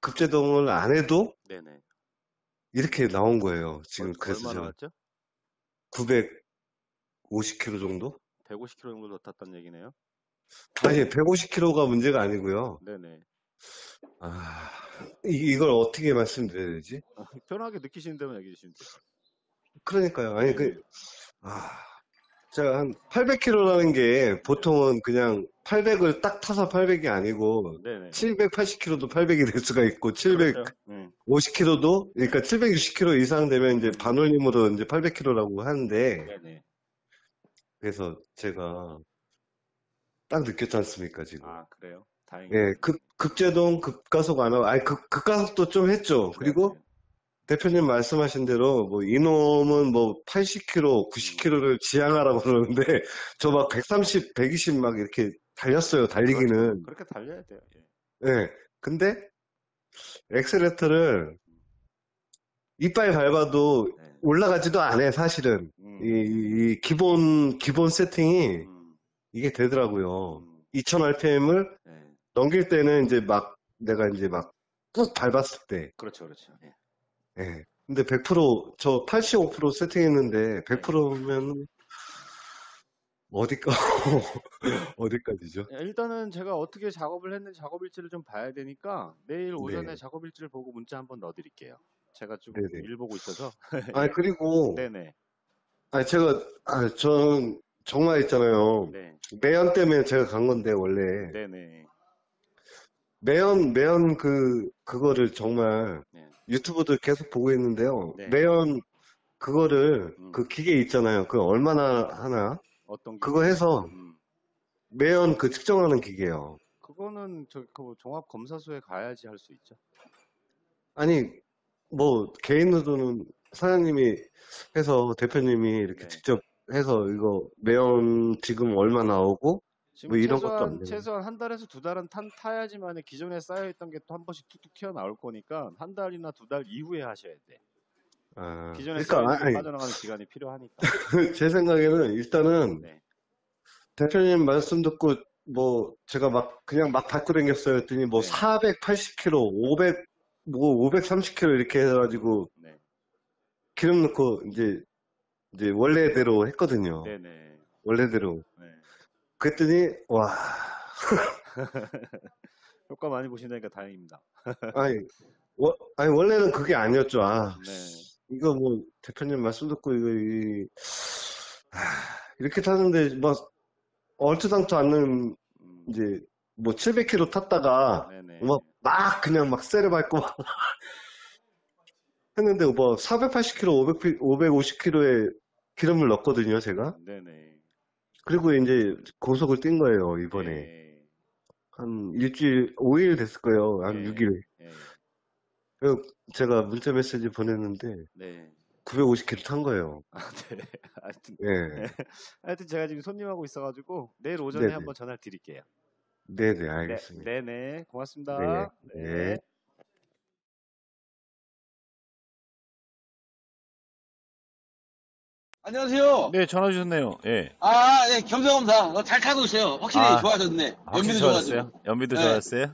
급제동을 안 해도 네네. 이렇게 나온 거예요. 지금 얼- 그래서 얼마 제가 나왔죠? 950km 정도? 150km 정도 더 탔다는 얘기네요. 아니, 150km가 문제가 아니고요. 네네. 아, 이, 이걸 어떻게 말씀드려야 되지? 아, 편하게 느끼시는 대로 얘기해 주시면 돼요. 그러니까요. 아니, 그, 아, 제가 한 800km라는 게 보통은 그냥 800을 딱 타서 800이 아니고 네네. 780km도 800이 될 수가 있고 750km도 그렇죠. 네. 그러니까 760km 이상 되면 이제 반올림으로 이제 800km라고 하는데 네네. 그래서 제가 딱 느꼈지 않습니까 지금? 아, 그래요? 다행이네요. 예, 급 급제동 급가속 안 하고 아니 급 급가속도 좀 했죠. 그리고 네네. 대표님 말씀하신 대로 뭐 이놈은 뭐 80km, 90km를 지향하라고 그러는데 저 막 130, 120 막 이렇게 달렸어요. 달리기는. 그렇게 달려야 돼요. 예. 예. 근데 엑셀레터를 이빨 밟아도 네. 올라가지도 않아요, 사실은. 음, 이, 이- 이 기본 기본 세팅이 음, 이게 되더라고요. 음, 2000rpm을 네. 넘길 때는 이제 막 내가 이제 막꾹 밟았을 때 그렇죠, 그렇죠. 예. 예. 근데 100%, 저 85% 세팅했는데 100%면 어디까, 어디까지죠? 예, 일단은 제가 어떻게 작업을 했는지 작업 일지를 좀 봐야 되니까 내일 오전에 네. 작업 일지를 보고 문자 한번 넣어드릴게요. 제가 좀. 일 보고 있어서. 아니, 그리고, 네네. 아니, 제가, 아, 전 정말 있잖아요. 네. 매연 때문에 제가 간 건데, 원래. 네네. 매연, 매연 그, 그거를 정말 네. 유튜브도 계속 보고 있는데요. 네. 매연 그거를, 음. 그 기계 있잖아요. 그 얼마나 하나? 어떤 게? 그거 해서 음. 매연 그 측정하는 기계요. 그거는 저그 종합 검사소에 가야지 할 수 있죠. 아니, 뭐, 개인으로는 사장님이 해서 대표님이 이렇게 네. 직접 해서 이거 매연 지금 얼마 나오고, 지금 뭐 이런 것도 안 최소한 되고. 최소한 한 달에서 두 달은 탄 타야지만 기존에 쌓여 있던 게 또 한 번씩 툭툭 튀어 나올 거니까 한 달이나 두 달 이후에 하셔야 돼. 아, 기존에 그러니까, 아니, 게 빠져나가는 기간이 필요하니까. 제 생각에는 일단은 네. 대표님 말씀 듣고 뭐 제가 막 그냥 막 밟고 다녔어요 했더니 뭐 네. 480km, 500, 뭐 530km 이렇게 해가지고 네. 기름 넣고 이제 이제 원래대로 했거든요. 네네. 원래대로. 네. 그랬더니 와, 효과 많이 보신다니까 다행입니다. 아니, 워- 아니 원래는 그게 아니었죠. 아, 네. 이거 뭐 대표님 말씀 듣고 이거 이, 아, 이렇게 타는데 막 얼토당토 않는 음, 이제 뭐 700km 탔다가. 뭐막 그냥 막 세를 밟고 막 했는데 뭐 480km, 500, 550km에 기름을 넣었거든요, 제가. 네네. 그리고 이제 고속을 뛴 거예요, 이번에. 네. 한 일주일, 5일 됐을 거예요. 한 네. 6일. 네. 그래서 제가 문자 메시지 보냈는데 네. 950km 탄 거예요. 아, 네. 하여튼, 예. 하여튼 제가 지금 손님하고 있어가지고 내일 오전에 네네. 한번 전화를 드릴게요. 네네, 네, 알겠습니다. 네 네. 고맙습니다. 네, 네. 안녕하세요. 네, 전화 주셨네요. 예. 아, 네, 겸사겸사. 어, 잘 타고 있어요. 확실히 아, 좋아졌네. 연비도. 좋아지고. 연비도 네. 좋았어요.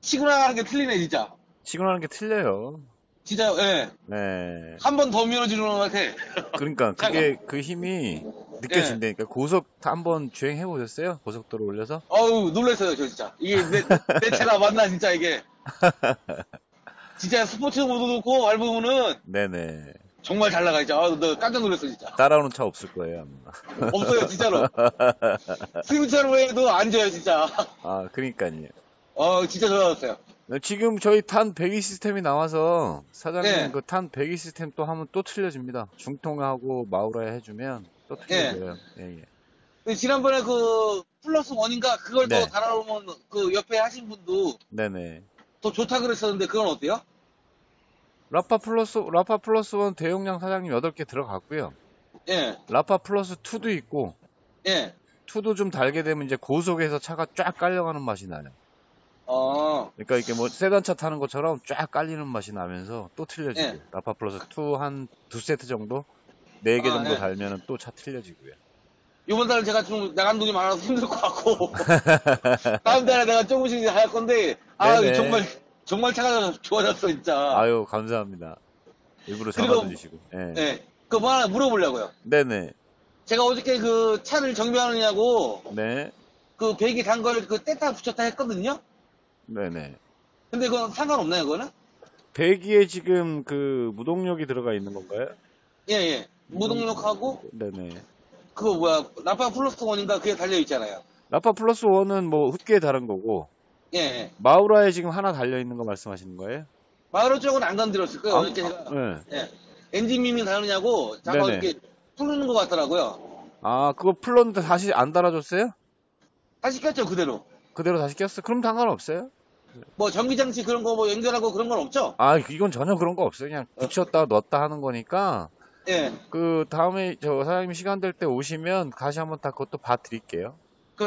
치고 나가는 게 틀리네, 진짜. 시그널하는 게 틀려요. 진짜, 예. 네. 한 번 더 밀어주는 것 같아. 그러니까 그게 그 힘이 느껴진다니까. 고속 한 번 주행해 보셨어요? 고속도로 올려서? 어우, 놀랐어요, 저 진짜. 이게 내, 내 차가 맞나, 진짜 이게. 진짜 스포츠 모드 놓고 밟으면은 네네. 정말 잘 나가, 진짜. 아, 너 깜짝 놀랐어, 진짜. 따라오는 차 없을 거예요, 아마. 없어요, 진짜로. 스윙차로 해도 안 져요, 진짜. 아, 그러니까요. 어, 진짜 좋아졌어요. 네, 지금 저희 탄 배기 시스템이 나와서 사장님 네. 그탄 배기 시스템 또 하면 또 틀려집니다. 중통하고 마우라에 해주면 또 틀려져요. 예, 예. 근데 지난번에 그 플러스 원인가 그걸 네. 더 달아오면 그 옆에 하신 분도 네네. 더 좋다 그랬었는데 그건 어때요? 라파 플러스, 라파 플러스 one 대용량 사장님 8개 들어갔고요. 예, 라파 플러스 2도 있고, 예. 2도 좀 달게 되면 이제 고속에서 차가 쫙 깔려가는 맛이 나요. 어, 그러니까 이렇게 뭐 세단차 타는 것처럼 쫙 깔리는 맛이 나면서 또 틀려지고 네. 라파 플러스 2 한 두 세트 정도 네개 아, 정도 네. 달면은 또 차 틀려지고요. 이번 달은 제가 좀 나간 돈이 많아서 힘들 것 같고 다음 달에 내가 조금씩 할 건데 아 네네. 정말 정말 차가 좋아졌어, 진짜. 아유, 감사합니다. 일부러 잡아주시고. 예. 네. 그뭐 하나 물어보려고요. 네네. 제가 어저께 그 차를 정비하느냐고 네. 그 배기 단 거를 그 뗐다 붙였다 했거든요. 네네. 근데 그건 상관없나요, 그거는? 배기에 지금 그 무동력이 들어가 있는 건가요? 예, 예. 무동력하고 네네. 그거 뭐야 라파 플러스 원인가 그게 달려 있잖아요. 라파 플러스 1은 뭐 흡기에 다른 거고, 예, 예. 마우라에 지금 하나 달려 있는 거 말씀하시는 거예요? 마을 쪽은 안 건드렸을 거예요. 아, 어저께 제가 네. 예. 엔진 미밍 다르냐고 잠깐 네네. 이렇게 뚫는 것 같더라고요. 아, 그거 풀렀는데 다시 안 달아줬어요? 다시 꼈죠 그대로. 그대로 다시 꼈어? 그럼 상관없어요? 뭐 전기 장치 그런 거 뭐 연결하고 그런 건 없죠? 아, 이건 전혀 그런 거 없어요. 그냥 붙였다 넣었다 하는 거니까, 예. 그 다음에 저 사장님 시간 될 때 오시면 다시 한번 다 그것도 봐드릴게요.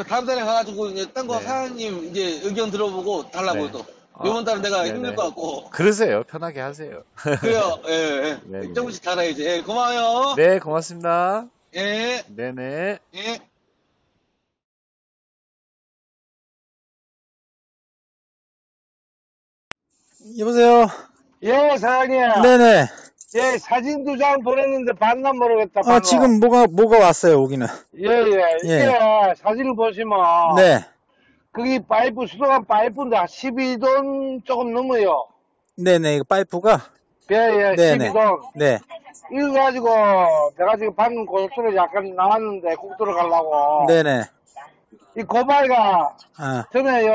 그 다음 달에 가가지고 이제 딴거 네. 사장님 이제 의견 들어보고 달라고요 네. 또. 아, 요번 달은 내가 네네. 힘들 것 같고. 그러세요. 편하게 하세요. 그래요. 예, 예. 조금씩 달아야지. 예, 고마워요. 네, 고맙습니다. 예, 네네. 예. 여보세요? 예, 사장님. 네네. 예, 사진 두 장 보냈는데 봤나 모르겠다. 아, 방금. 지금 뭐가, 뭐가 왔어요, 오기는. 예, 예. 이게 사진을 보시면. 네. 거기 파이프, 수도관 파이프인데 12돈 조금 넘어요. 네네, 이거 파이프가? 예, 예, 네네. 12돈. 네. 이거 가지고 내가 지금 방금 고속도로 약간 나왔는데 국도로 가려고. 네네. 이 고발가 아, 전에 요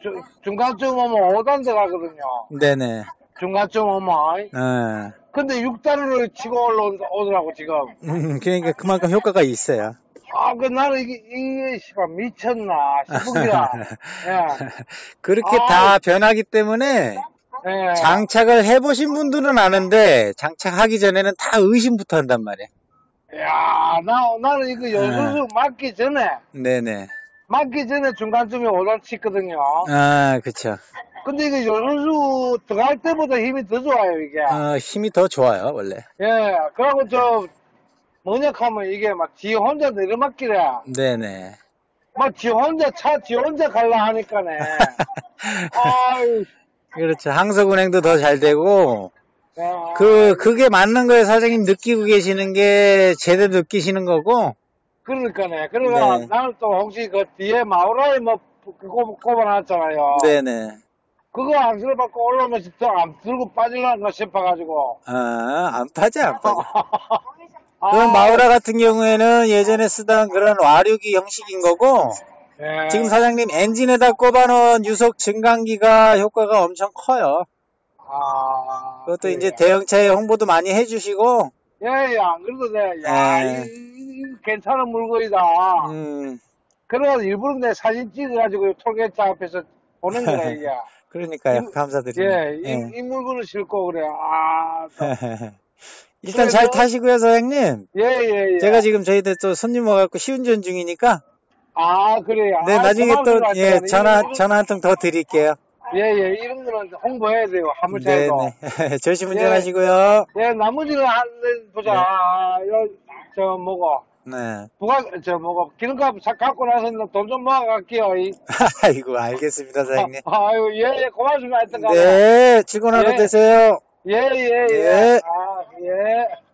주- 중간쯤 오면 5단대 가거든요. 네네. 중간쯤 오면. 아, 근데 6단으로 치고 올라오더라고, 지금. 음, 그러니까 그만큼 효과가 있어요. 아, 그 나는 이게, 이게, 씨발, 미쳤나 싶은기라. 예. 그렇게 아. 다 변하기 때문에 예. 장착을 해보신 분들은 아는데 장착하기 전에는 다 의심부터 한단 말이에요. 야, 나, 나는 이거 요소수 맞기 전에, 네네. 맞기 전에 중간쯤에 오단 치거든요. 아, 그쵸. 근데 이거 요소수 들어갈 때보다 힘이 더 좋아요, 이게. 어, 힘이 더 좋아요, 원래. 예, 그러고 저, 뭐냐 하면 이게 막 지 혼자 내려막기래. 네네. 막 지 혼자 차, 지 혼자 갈라 하니까네. 아유, 그렇죠. 항속 운행도 더 잘 되고, 야. 그, 그게 맞는 거예요. 사장님 느끼고 계시는 게 제대로 느끼시는 거고, 그러니까네. 그러니까 네. 나는 또 혹시 그 뒤에 마우라에 뭐, 그거 꼽아놨잖아요. 네네. 그거 안수를 받고 올라오면서 더안 들고 빠질라나 싶어가지고. 아, 안 파지, 안 파지. 아, 그런 마우라 같은 경우에는 예전에 쓰던 그런 와류기 형식인 거고, 예. 지금 사장님 엔진에다 꼽아놓은 유속 증강기가 효과가 엄청 커요. 아. 그것도 그래. 이제 대형차에 홍보도 많이 해주시고, 예, 예, 안 그래도 돼. 야, 예. 이, 이, 이 괜찮은 물건이다. 음, 그래서 일부러 내 사진 찍어가지고 톨게이트 앞에서 보낸 거야, 이게. 그러니까요. 이- 감사드립니다. 예, 이, 이 물건을 싣고 그래. 아, 또. 일단 잘 그래서- 타시고요, 사장님. 예, 예, 예. 제가 지금 저희들 또 손님 와갖고 시운전 중이니까, 아, 그래요. 네, 아, 나중에 또. 예, 이런- 전화, 이런- 전화 한 통 더 드릴게요. 예, 예, 이런 거는 홍보해야 돼요, 화물차에도. 네 네. 조심 운전하시고요. 예, 나머지는 한, 보자. 네. 아, 요, 저, 뭐고. 네. 부가, 저, 뭐고. 기름값 사- 갖고 나서 돈 좀 모아갈게요. 이. 아이고, 알겠습니다, 사장님. 아유, 예, 예, 고맙습니다. 하여튼 간에. 네, 출근 하루 예. 되세요. 예, 예, 예. 예. 아, 예.